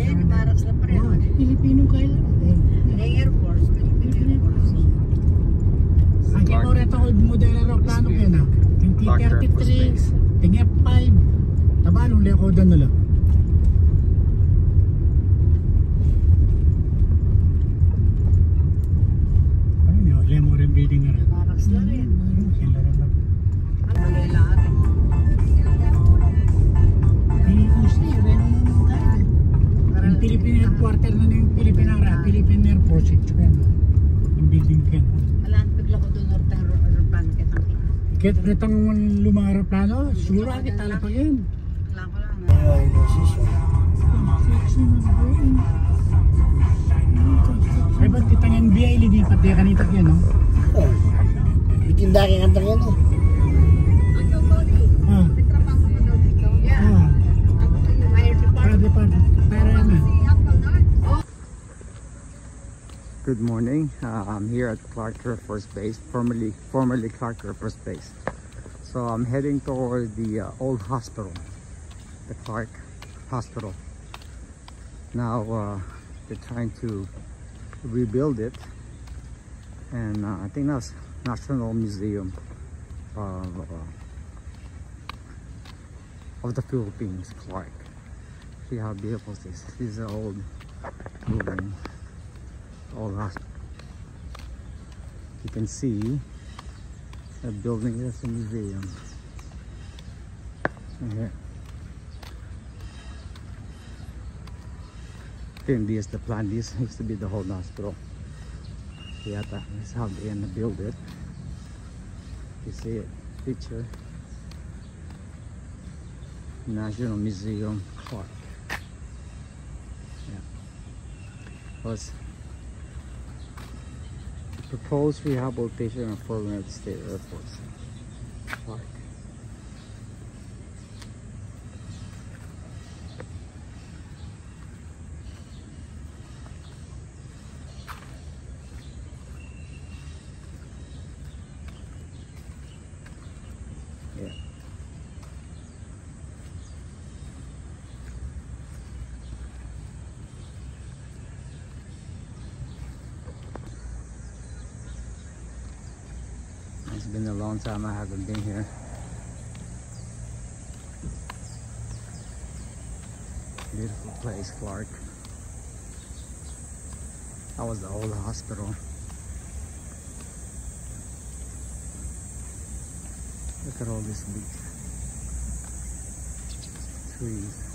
Ayan, parang sa pareho. Ah, oh, Pilipino kailan? Ayan, Air Force. Pilipino Air Force. Ang kinore ito, old model aeroplano kaya na. 2033, tingep 5. Tabalong lekod Philippine headquarter na yung Philippine Ara, Philippine Air Force ito yan. Ang building ko yan. Wala, bigla ko doon or terror or plan kitang Kit kitang lumarap plano, sura kita lang yan. Wala ko lang. Ay, nasisyo. Ay, ba't kitang NBI lilipat di kanita yan, no? Oh. Itinda kaya kanta. Eh. Good morning. Uh, I'm here at Clark Air Force Base, formerly formerly Clark Air Force Base. So I'm heading toward the uh, old hospital, the Clark Hospital. Now uh, they're trying to rebuild it, and uh, I think that's National Museum of, uh, of the Philippines, Clark. See how beautiful this is. This is an old building all hospital. You can see the building is a museum. Right Here. This the plan. This used to be the whole hospital. Yeah, that is how they gonna build it. You see it picture. National Museum Clark. Yeah. Was proposed rehabilitation of former United States Air Force. Yeah. It's been a long time I haven't been here. Beautiful place, Clark. That was the old hospital. Look at all this leaf. Trees.